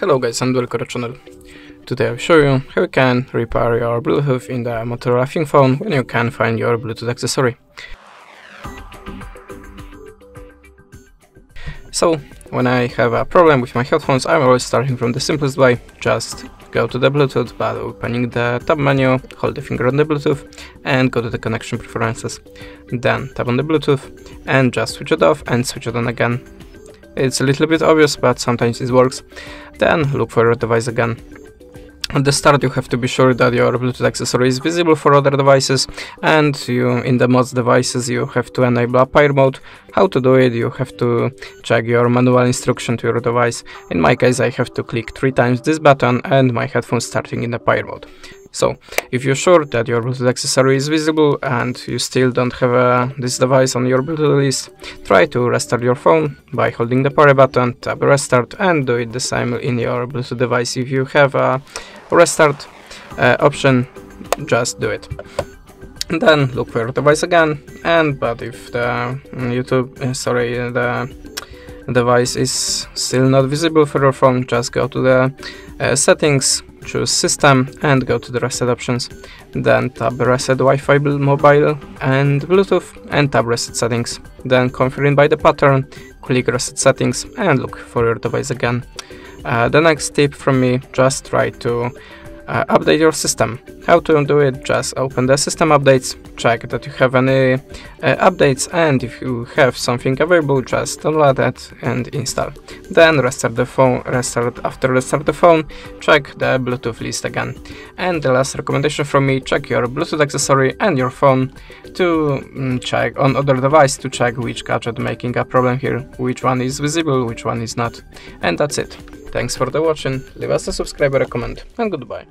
Hello guys and welcome to the channel. Today I'll show you how you can repair your Bluetooth in the Motorola ThinkPhone when you can find your Bluetooth accessory. So, when I have a problem with my headphones, I'm always starting from the simplest way. Just go to the Bluetooth by opening the tab menu, hold the finger on the Bluetooth and go to the connection preferences. Then tap on the Bluetooth and just switch it off and switch it on again. It's a little bit obvious, but sometimes it works. Then look for your device again. At the start you have to be sure that your Bluetooth accessory is visible for other devices and you in the most devices you have to enable a mode. How to do it? You have to check your manual instruction to your device. In my case I have to click three times this button and my headphones starting in pair mode. So, if you're sure that your Bluetooth accessory is visible and you still don't have uh, this device on your Bluetooth list, try to restart your phone by holding the power button, tap restart and do it the same in your Bluetooth device. If you have a restart uh, option, just do it. Then look for your device again and but if the mm, YouTube, uh, sorry, the device is still not visible for your phone, just go to the uh, settings choose system and go to the reset options. Then tab reset Wi-Fi mobile and Bluetooth and tab reset settings. Then confirm by the pattern, click reset settings and look for your device again. Uh, the next tip from me, just try to uh, update your system. How to do it? Just open the system updates, check that you have any uh, updates and if you have something available just download it and install. Then restart the phone, restart after restart the phone, check the Bluetooth list again. And the last recommendation from me, check your Bluetooth accessory and your phone to mm, check on other device to check which gadget making a problem here, which one is visible, which one is not. And that's it. Thanks for the watching, leave us a subscribe or a comment, and goodbye.